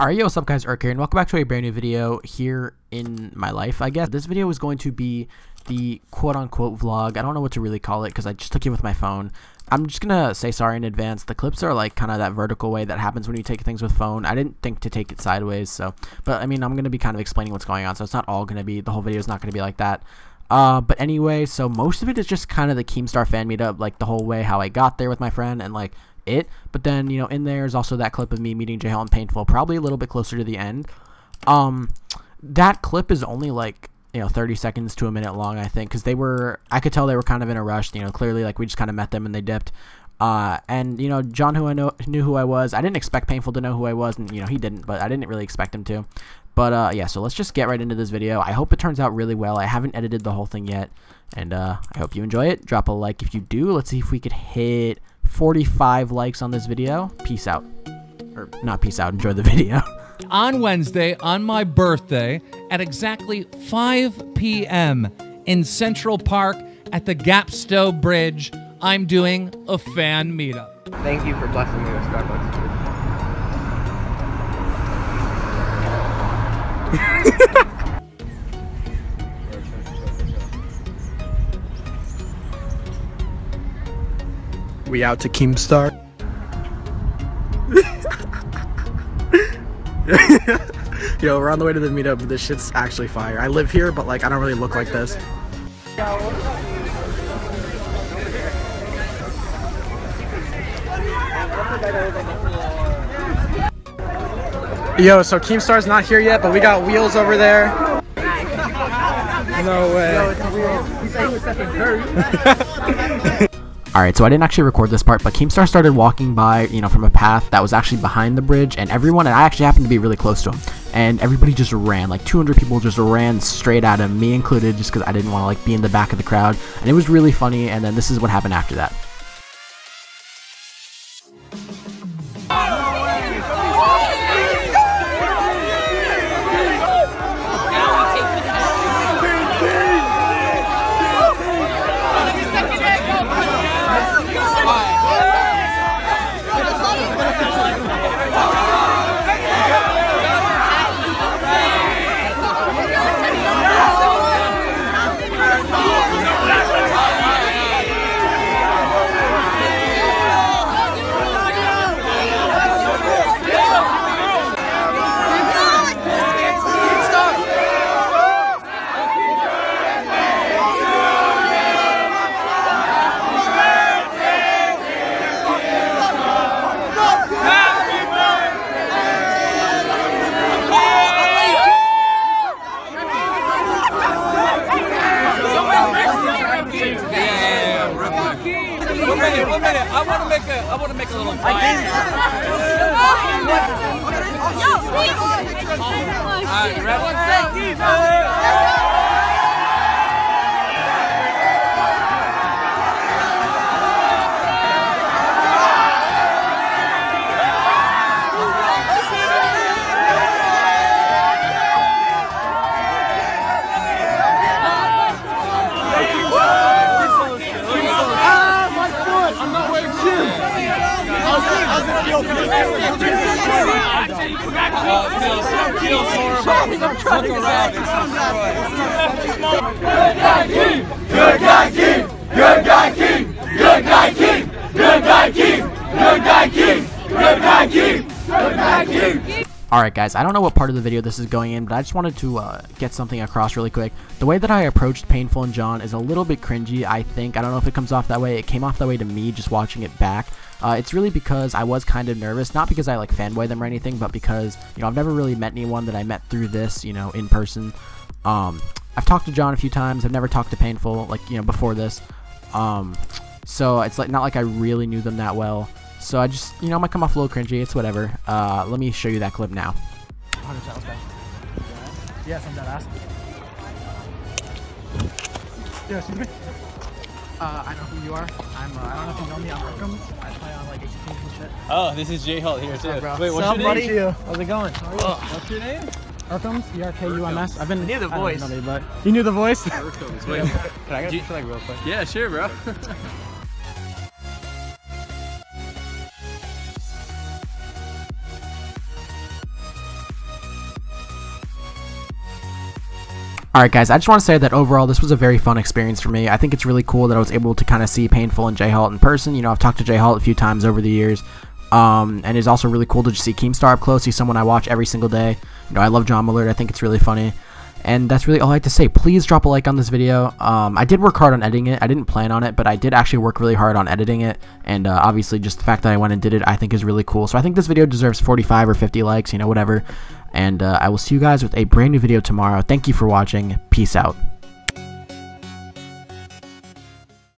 Alright, yo, what's up guys, Erk here, and welcome back to a brand new video here in my life, I guess. This video is going to be the quote-unquote vlog. I don't know what to really call it because I just took it with my phone. I'm just gonna say sorry in advance. The clips are like kind of that vertical way that happens when you take things with phone. I didn't think to take it sideways, so, but I mean, I'm gonna be kind of explaining what's going on, so it's not all gonna be, the whole video is not gonna be like that. Uh, but anyway, so most of it is just kind of the Keemstar fan meetup, like the whole way how I got there with my friend and like it. But then, you know, in there is also that clip of me meeting J Halt and Painful, probably a little bit closer to the end. Um, that clip is only like you know 30 seconds to a minute long i think because they were i could tell they were kind of in a rush you know clearly like we just kind of met them and they dipped. Uh, and you know john who i know knew who i was i didn't expect painful to know who i was and you know he didn't but i didn't really expect him to. But uh, yeah so let's just get right into this video. I hope it turns out really well. I haven't edited the whole thing yet and uh, i hope you enjoy it. Drop a like if you do. Let's see if we could hit 45 likes on this video. Peace out. Or not peace out, enjoy the video. on Wednesday, on my birthday, at exactly 5 p.m. in Central Park at the Gapstow Bridge, I'm doing a fan meetup. Thank you for blessing me with Starbucks. We out to Keemstar. Yo, we're on the way to the meetup. This shit's actually fire. I live here, but like I don't really look like this. Yo, so Keemstar's not here yet, but we got wheels over there. No way. Alright, so I didn't actually record this part, but Keemstar started walking by, you know, from a path that was actually behind the bridge, and everyone, and I actually happened to be really close to him, and everybody just ran, like 200 people just ran straight at him, me included, just because I didn't want to, like, be in the back of the crowd, and it was really funny, and then this is what happened after that. One minute. I want to make a, I want to make a little fight. Alright, you ready? Guy Keem! Good guy Keem! Good guy Keem! Good guy Keem! Good guy Keem! Good guy Keem! Good guy Keem! Good guy Keem! Alright guys, I don't know what part of the video this is going in, but I just wanted to uh, get something across really quick. The way that I approached Painful and John is a little bit cringy, I think. I don't know if it comes off that way. It came off that way to me just watching it back. Uh, it's really because I was kind of nervous, not because I like fanboy them or anything, but because, you know, I've never really met anyone that I met through this, you know, in person. Um, I've talked to John a few times. I've never talked to Painful, like, you know, before this. Um, so it's like not like I really knew them that well. So I just, you know, I might come off a little cringy. It's whatever. Uh, let me show you that clip now. 100 let's go. Yes, I'm dead ass. Yeah, excuse me. Uh, I know who you are. I'm, uh, I don't know if you know me. I'm Erkums. I play on like HTTP and shit. Oh, this is J Halt here too. up, bro? Wait, what's Sup, your buddy? name? How's it going? How are you? Oh, what's your name? Erkums, E-R-K-U-M-S. I've been. I knew the I don't voice. know me, but you knew the voice. Wait, Can I get Do a you- picture like real quick? yeah, sure, bro. Alright guys, I just want to say that overall this was a very fun experience for me. I think it's really cool that I was able to kind of see Painful and J Halt in person. You know, I've talked to J Halt a few times over the years. Um, and it's also really cool to just see Keemstar up close. He's someone I watch every single day. You know, I love John Millard. I think it's really funny. And that's really all I have to say. Please drop a like on this video. Um, I did work hard on editing it. I didn't plan on it, but I did actually work really hard on editing it. And uh, obviously, just the fact that I went and did it, I think is really cool. So I think this video deserves 45 or 50 likes, you know, whatever. And uh, I will see you guys with a brand new video tomorrow. Thank you for watching. Peace out.